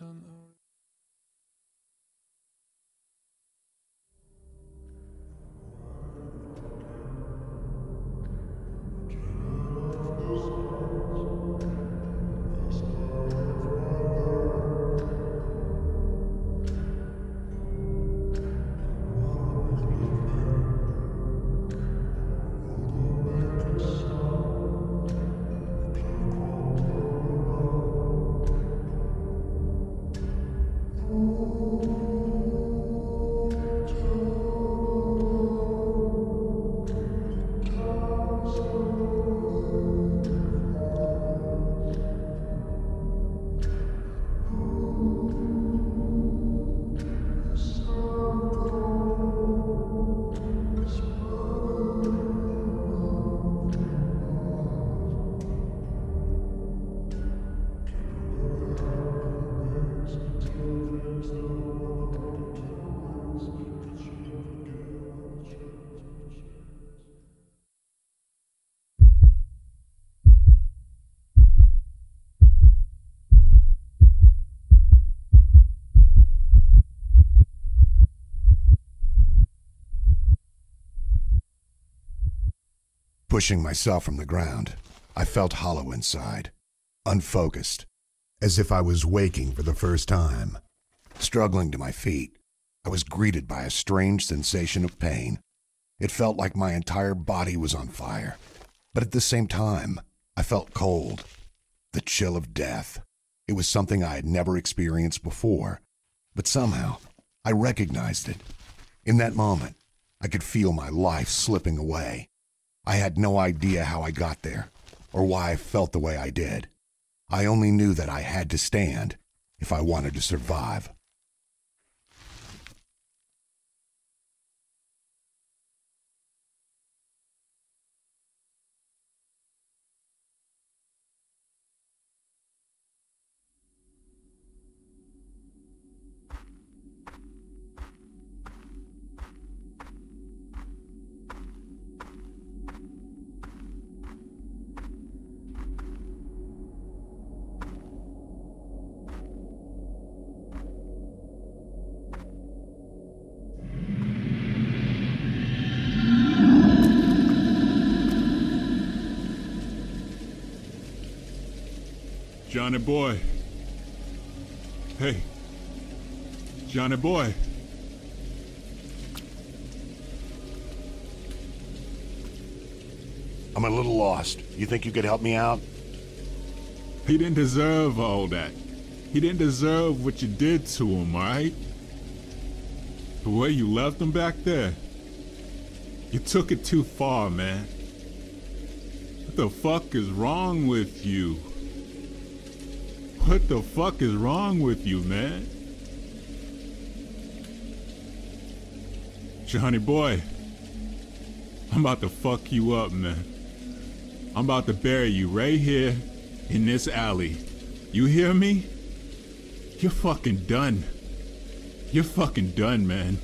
Put Pushing myself from the ground, I felt hollow inside, unfocused, as if I was waking for the first time. Struggling to my feet, I was greeted by a strange sensation of pain. It felt like my entire body was on fire, but at the same time, I felt cold, the chill of death. It was something I had never experienced before, but somehow I recognized it. In that moment, I could feel my life slipping away. I had no idea how I got there or why I felt the way I did. I only knew that I had to stand if I wanted to survive. Johnny boy. Hey. Johnny boy. I'm a little lost. You think you could help me out? He didn't deserve all that. He didn't deserve what you did to him, alright? The way you left him back there. You took it too far, man. What the fuck is wrong with you? What the fuck is wrong with you, man? Johnny boy, I'm about to fuck you up, man. I'm about to bury you right here in this alley. You hear me? You're fucking done. You're fucking done, man.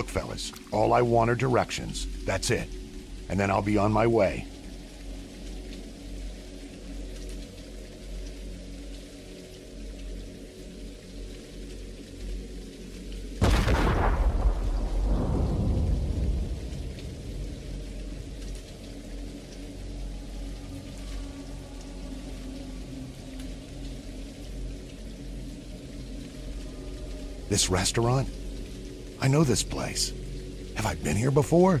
Look, fellas, all I want are directions. That's it. And then I'll be on my way. This restaurant? I know this place. Have I been here before?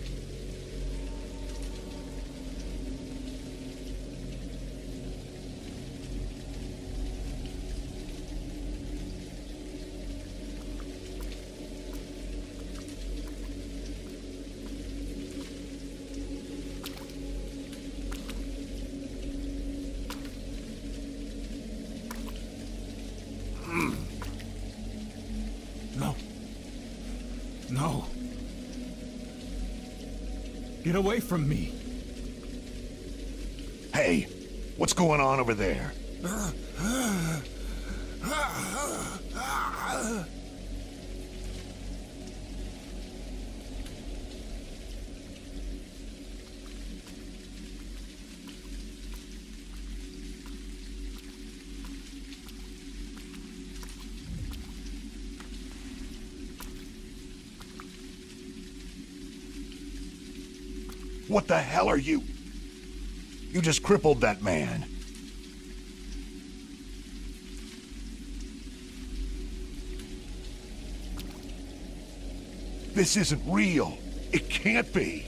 Get away from me. Hey, what's going on over there? What the hell are you? You just crippled that man. This isn't real. It can't be.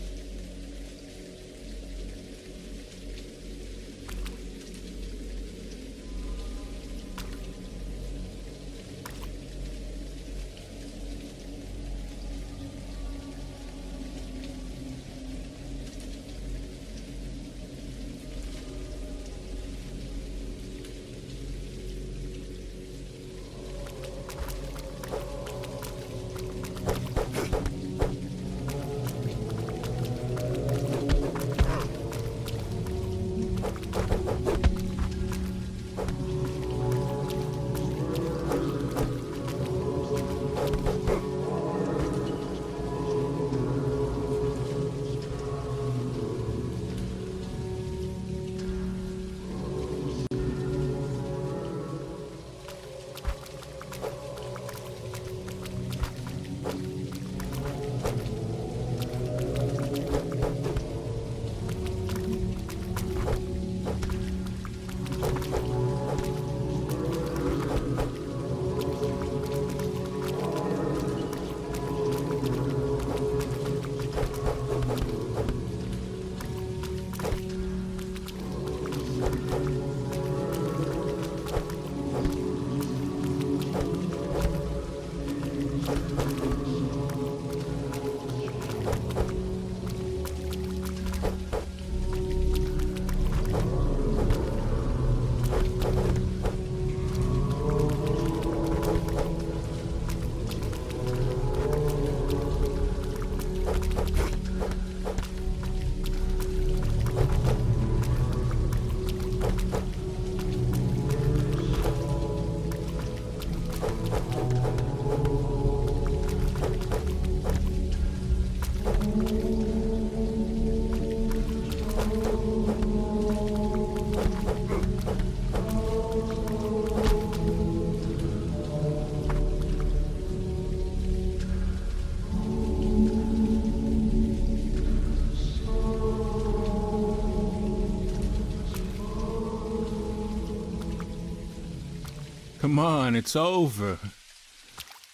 Come on, it's over.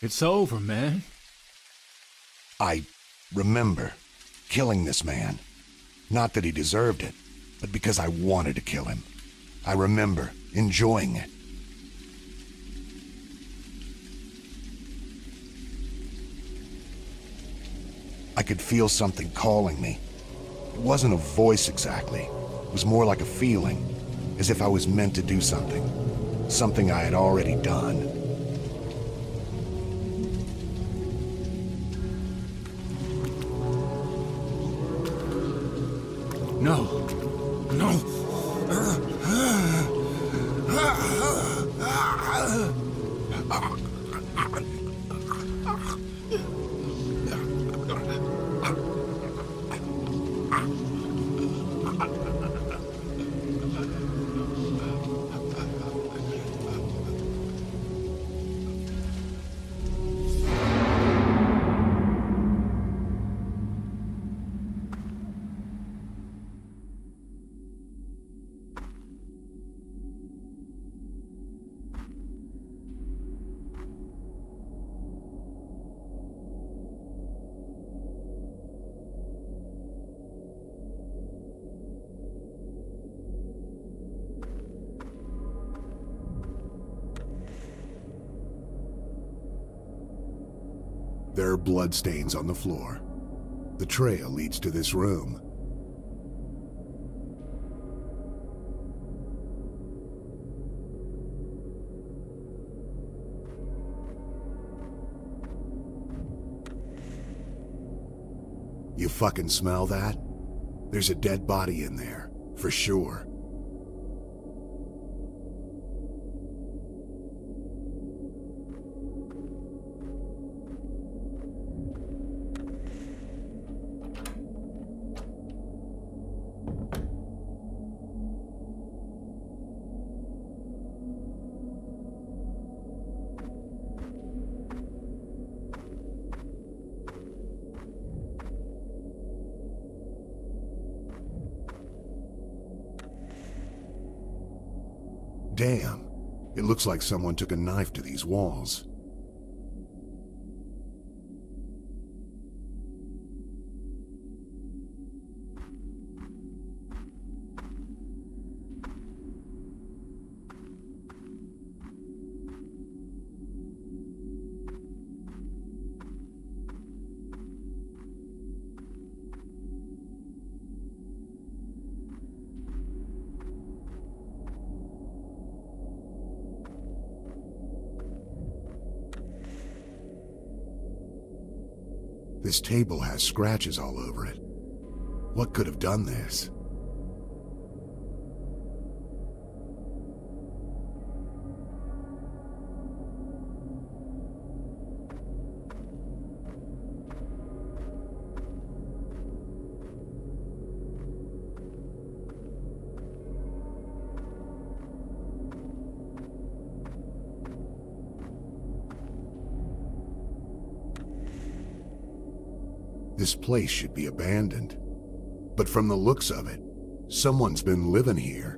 It's over, man. I remember killing this man. Not that he deserved it, but because I wanted to kill him. I remember enjoying it. I could feel something calling me. It wasn't a voice exactly. It was more like a feeling, as if I was meant to do something. Something I had already done. No. There are bloodstains on the floor. The trail leads to this room. You fucking smell that? There's a dead body in there, for sure. Looks like someone took a knife to these walls. This table has scratches all over it. What could have done this? This place should be abandoned. But from the looks of it, someone's been living here.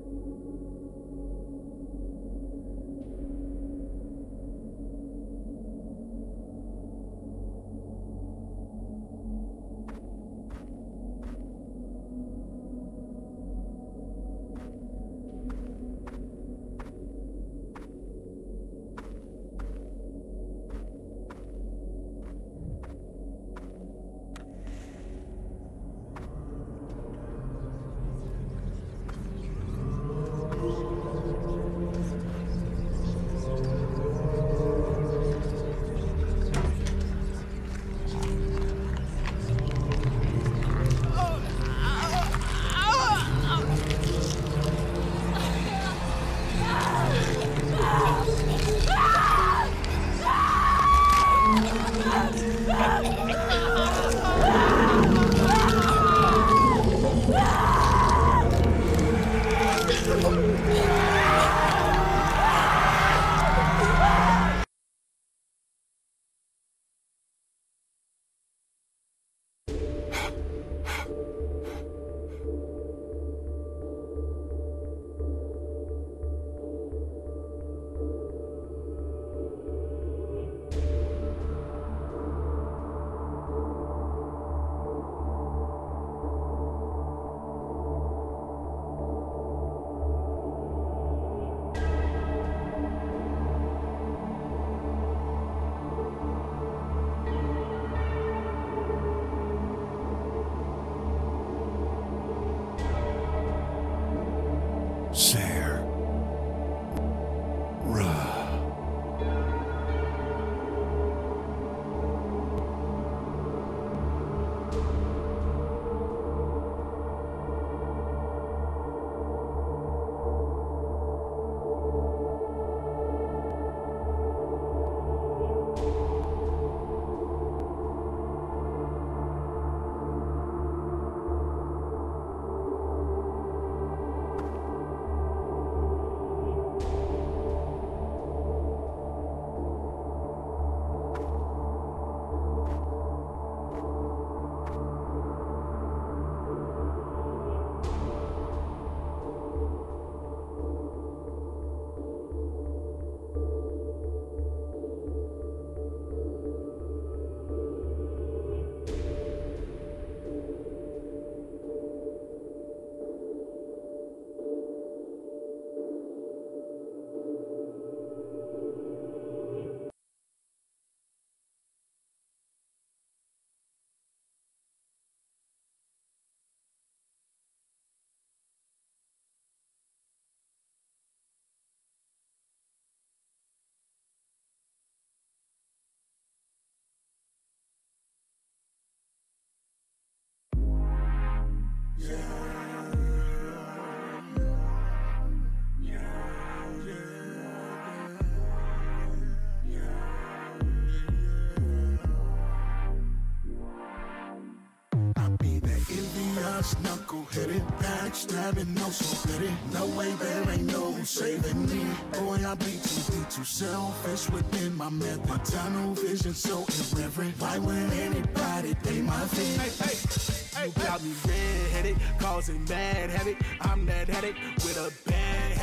Backstabbing, no so petty. No way, there ain't no saving me. Boy, I be too, be too selfish within my method. Tunnel vision so irreverent. Why would anybody think my thing? Hey, hey, you got me red-headed, causing bad habit. I'm that headache with a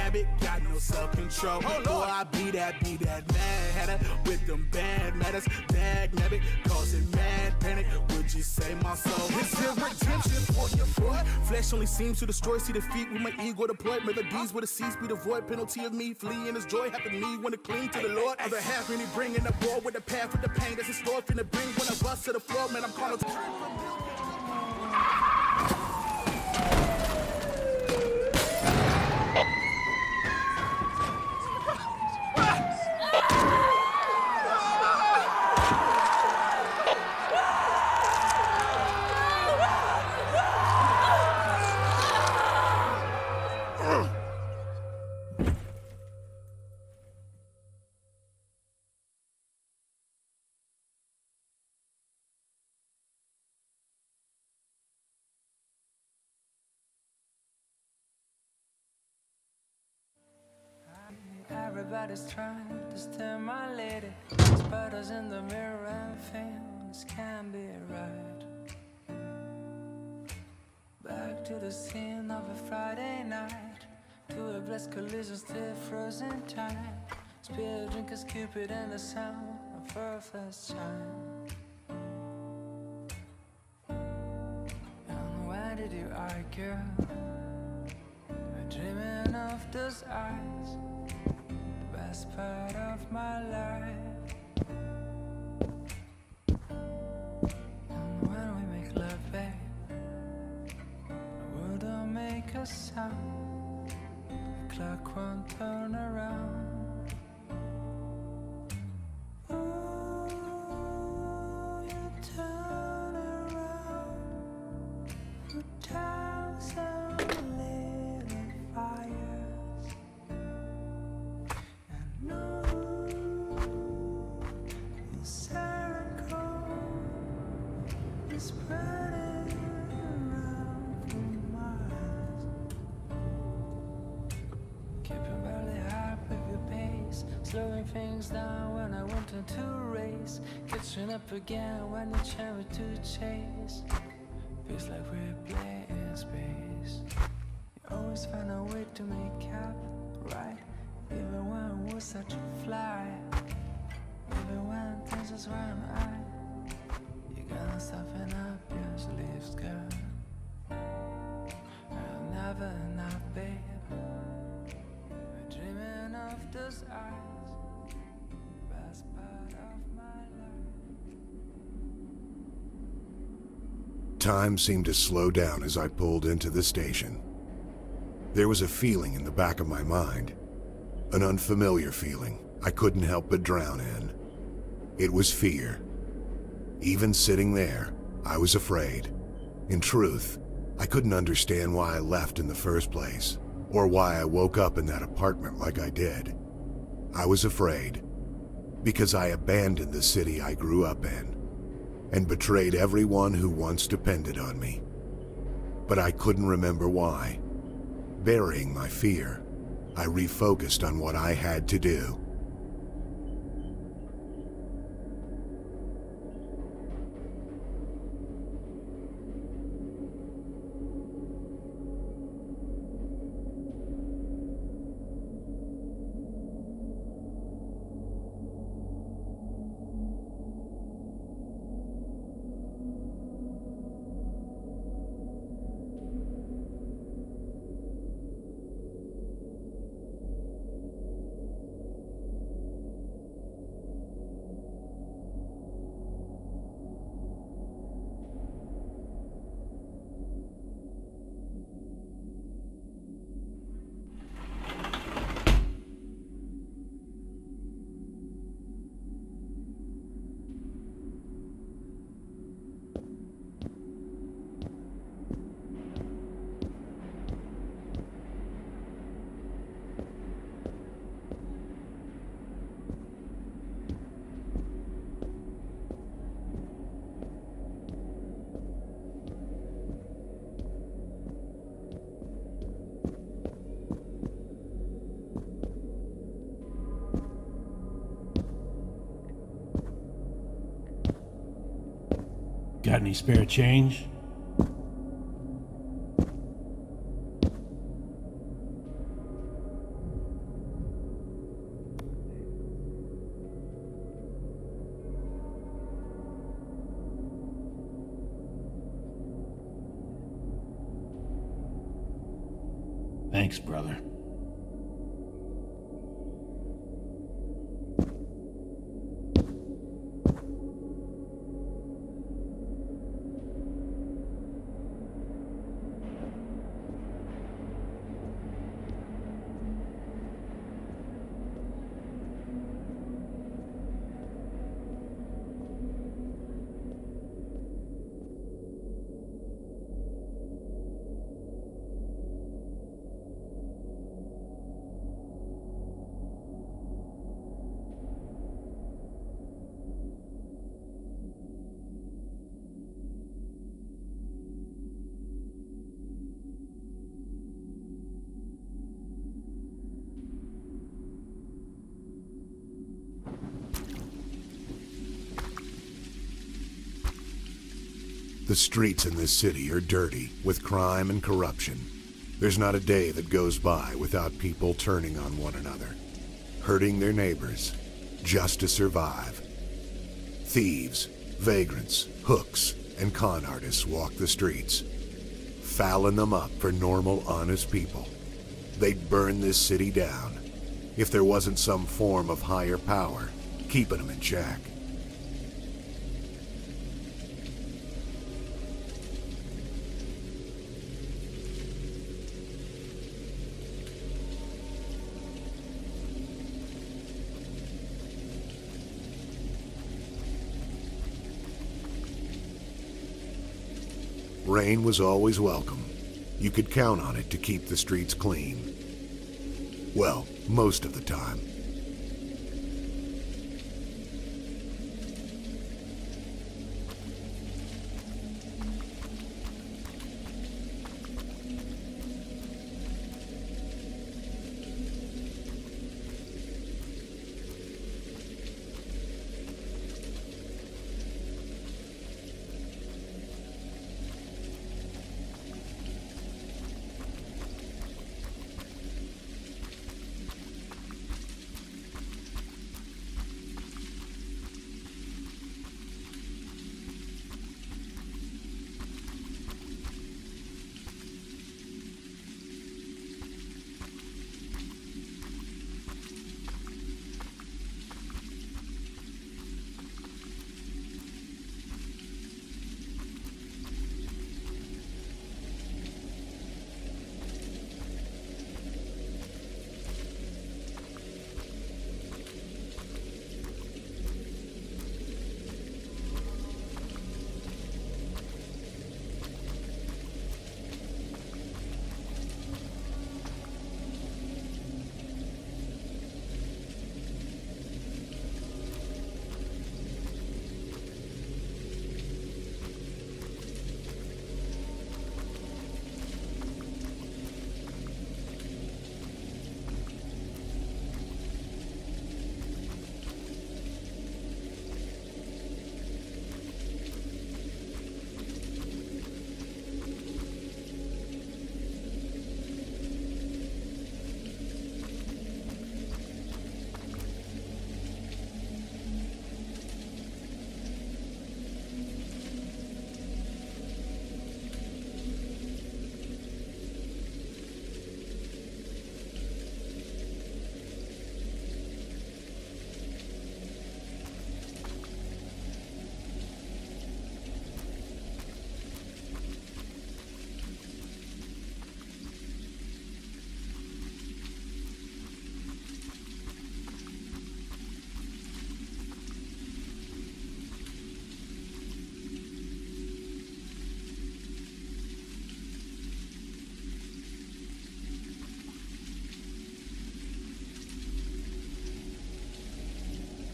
habit, got no self-control. Oh, Boy, I be that, be that mad hatter with them bad matters. Dag nabbit, causing mad panic. Would you say my soul? It's your redemption for your boy. Flesh only seems to destroy, see defeat with my ego deployed. Melodies with a cease be the void. Penalty of me fleeing is joy. Have to me when to cling to the Lord. Other half, really bringing the war with the path with the pain that's in store. Finna bring when I bust to the floor, man. I'm calling to Everybody's trying to steal my lady. Sputters in the mirror and feel this can't be right. Back to the scene of a Friday night. To a blessed collision, still frozen time. Spill drink as Cupid and the sound of her first chime. And why did you argue? Dreaming of those eyes best part of my life. Things down when I want to race, catching up again when you cherry to chase. Feels like we're playing space. You always find a way to make up right, even when we're such a fly. Even when things just run high, you gotta soften up your sleeves, girl. Time seemed to slow down as I pulled into the station. There was a feeling in the back of my mind, an unfamiliar feeling I couldn't help but drown in. It was fear. Even sitting there, I was afraid. In truth, I couldn't understand why I left in the first place, or why I woke up in that apartment like I did. I was afraid because I abandoned the city I grew up in and betrayed everyone who once depended on me. But I couldn't remember why. Burying my fear, I refocused on what I had to do. Got any spare change? The streets in this city are dirty with crime and corruption. There's not a day that goes by without people turning on one another, hurting their neighbors, just to survive. Thieves, vagrants, hooks, and con artists walk the streets, fouling them up for normal, honest people. They'd burn this city down if there wasn't some form of higher power keeping them in check. Rain was always welcome. You could count on it to keep the streets clean. Well, most of the time.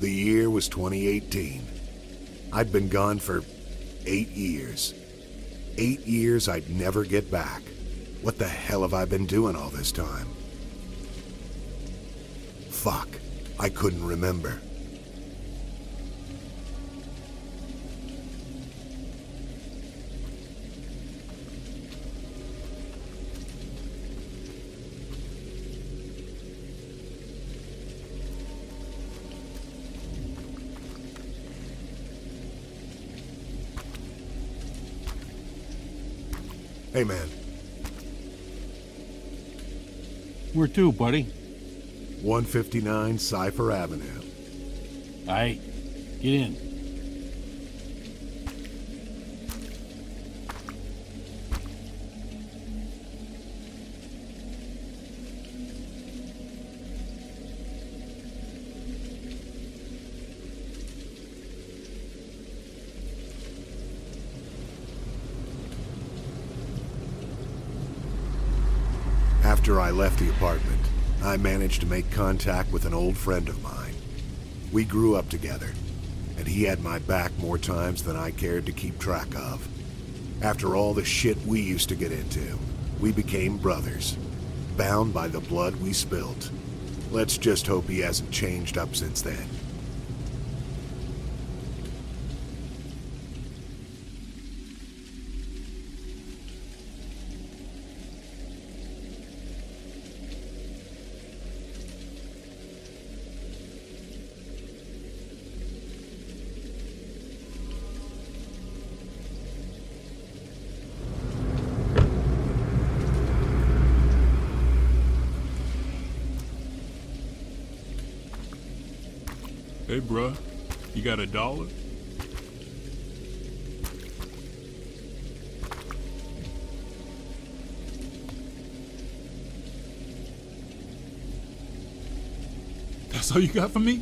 The year was 2018. I'd been gone for eight years. Eight years I'd never get back. What the hell have I been doing all this time? Fuck. I couldn't remember. Where to, buddy? 159 Cypher Avenue. Aye. Get in. After I left the apartment, I managed to make contact with an old friend of mine. We grew up together, and he had my back more times than I cared to keep track of. After all the shit we used to get into, we became brothers, bound by the blood we spilt. Let's just hope he hasn't changed up since then. That's all you got for me?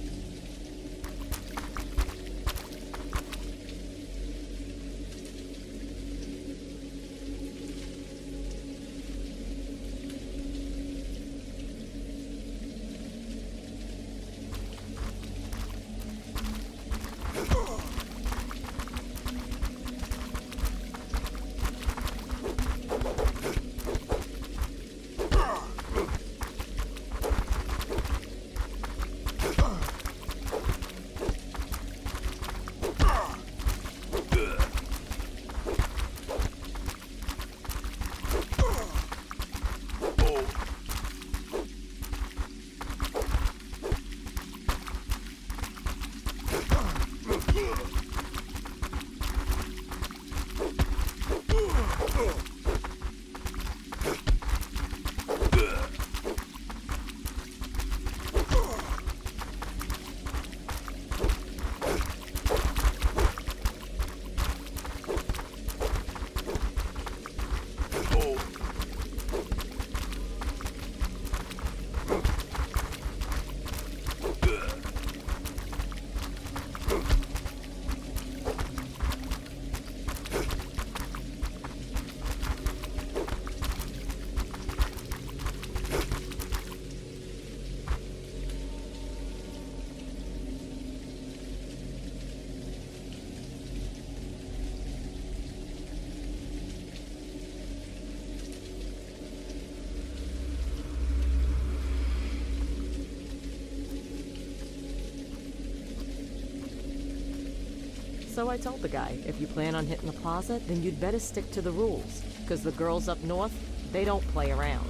So I told the guy, if you plan on hitting the plaza, then you'd better stick to the rules. Because the girls up north, they don't play around.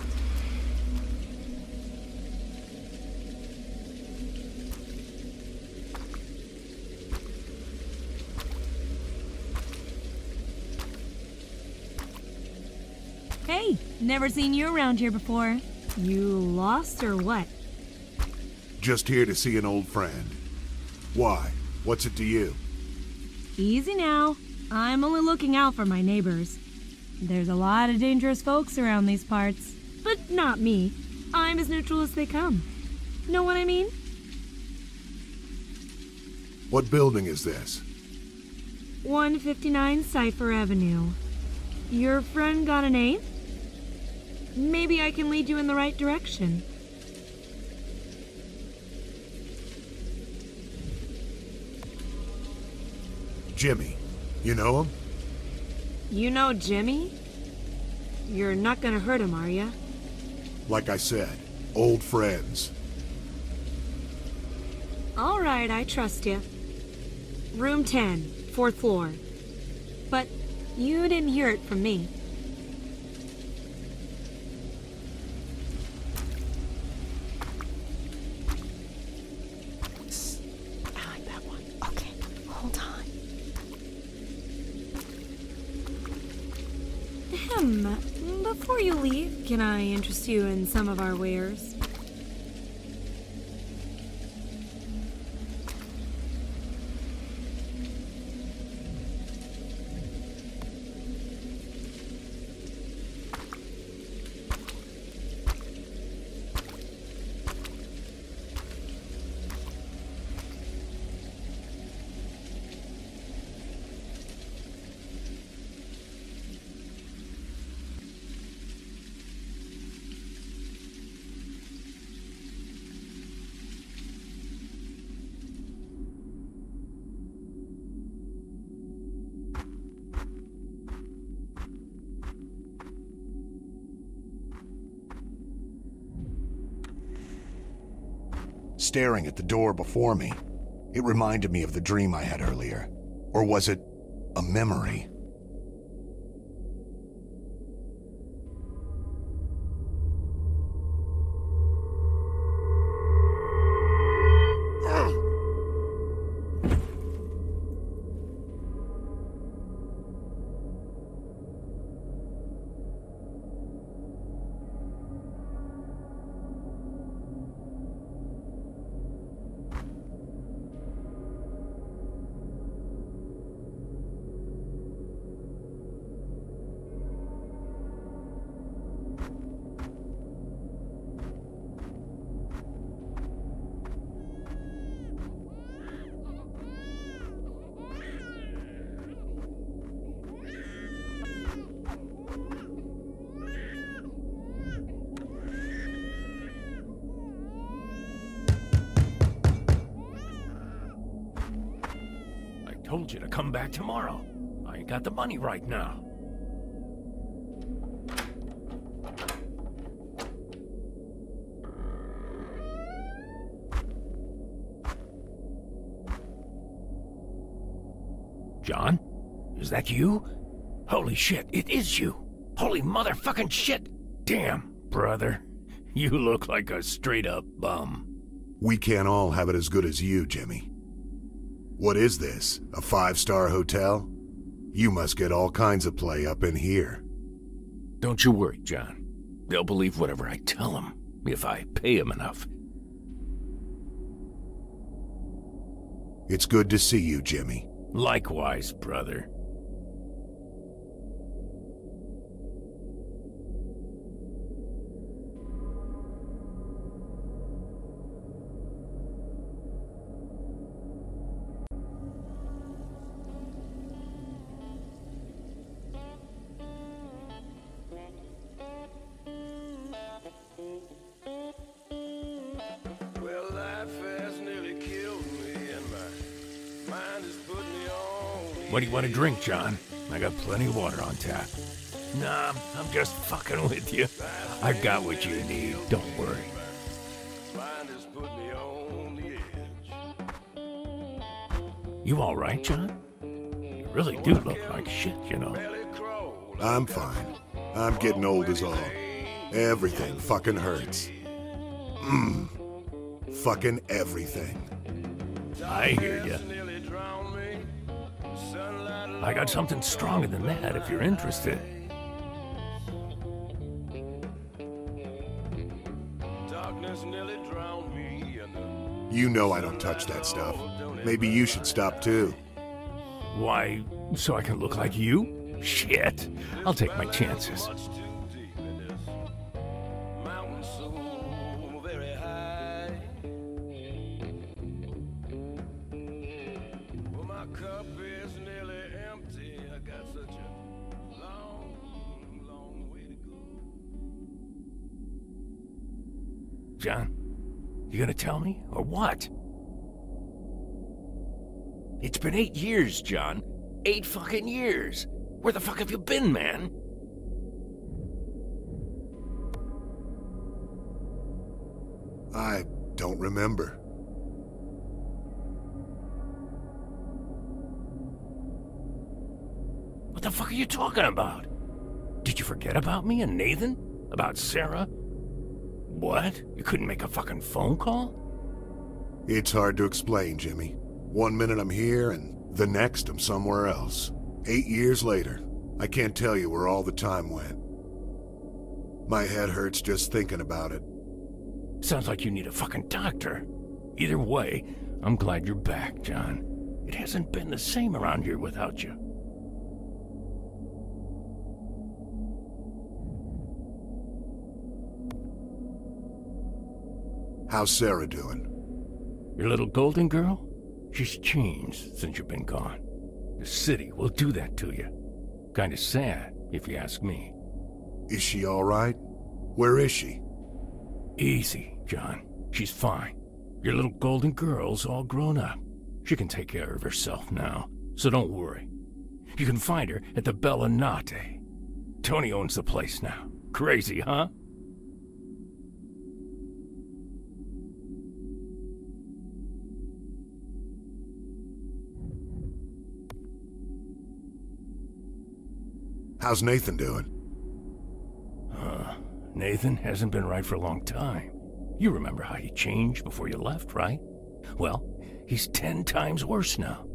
Hey, never seen you around here before. You lost or what? Just here to see an old friend. Why? What's it to you? Easy now. I'm only looking out for my neighbors. There's a lot of dangerous folks around these parts, but not me. I'm as neutral as they come. Know what I mean? What building is this? 159 Cypher Avenue. Your friend got a name? Maybe I can lead you in the right direction. Jimmy. You know him? You know Jimmy? You're not gonna hurt him, are ya? Like I said, old friends. All right, I trust you. Room 10, fourth floor. But you didn't hear it from me. You leave, can I interest you in some of our wares? Staring at the door before me, it reminded me of the dream I had earlier. Or was it a memory? Tomorrow. I ain't got the money right now. John? Is that you? Holy shit, it is you! Holy motherfucking shit! Damn, brother. You look like a straight up bum. We can't all have it as good as you, Jimmy. What is this? A five star hotel? You must get all kinds of play up in here. Don't you worry, John. They'll believe whatever I tell them, if I pay them enough. It's good to see you, Jimmy. Likewise, brother. Do you want to drink, John? I got plenty of water on tap. Nah, I'm just fucking with you. I got what you need, don't worry. Mind has put me on the edge. You alright, John? You really do look like shit, you know. I'm fine. I'm getting old as all. Everything fucking hurts. Mmm. Fucking everything. I hear you. I got something stronger than that if you're interested. Darkness nearly drowned me, You know I don't touch that stuff. Maybe you should stop too. Why, so I can look like you? Shit. I'll take my chances. Gonna tell me, or what? It's been eight years, John. Eight fucking years. Where the fuck have you been, man? I don't remember. What the fuck are you talking about? Did you forget about me and Nathan? About Sarah? What? You couldn't make a fucking phone call? It's hard to explain, Jimmy. One minute I'm here, and the next I'm somewhere else. Eight years later, I can't tell you where all the time went. My head hurts just thinking about it. Sounds like you need a fucking doctor. Either way, I'm glad you're back, John. It hasn't been the same around here without you. How's Sarah doing? Your little golden girl? She's changed since you've been gone. The city will do that to you. Kinda sad, if you ask me. Is she all right? Where is she? Easy, John. She's fine. Your little golden girl's all grown up. She can take care of herself now, so don't worry. You can find her at the Bella Nate. Tony owns the place now. Crazy, huh? How's Nathan doing? Uh, Nathan hasn't been right for a long time. You remember how he changed before you left, right? Well, he's ten times worse now.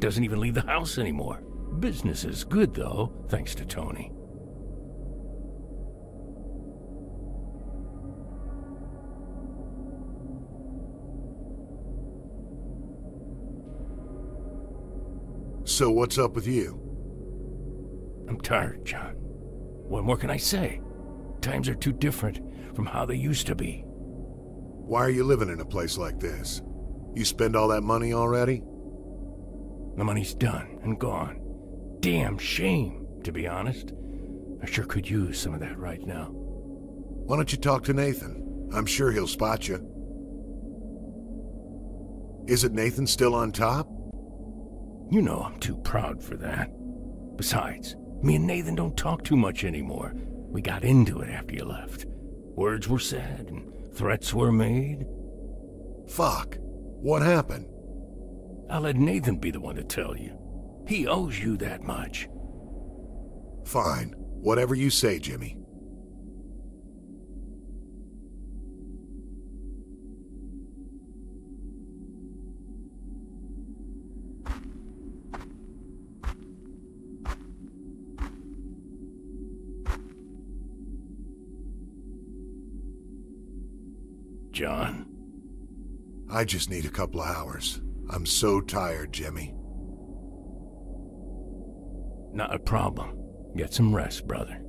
Doesn't even leave the house anymore. Business is good, though, thanks to Tony. So what's up with you? I'm tired, John. What more can I say? Times are too different from how they used to be. Why are you living in a place like this? You spend all that money already? The money's done and gone. Damn shame, to be honest. I sure could use some of that right now. Why don't you talk to Nathan? I'm sure he'll spot you. Is it Nathan still on top? You know I'm too proud for that. Besides, me and Nathan don't talk too much anymore. We got into it after you left. Words were said and threats were made. Fuck. What happened? I'll let Nathan be the one to tell you. He owes you that much. Fine. Whatever you say, Jimmy. John? I just need a couple of hours. I'm so tired, Jimmy. Not a problem. Get some rest, brother.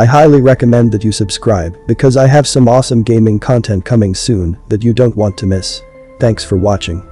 I highly recommend that you subscribe because I have some awesome gaming content coming soon that you don't want to miss. Thanks for watching.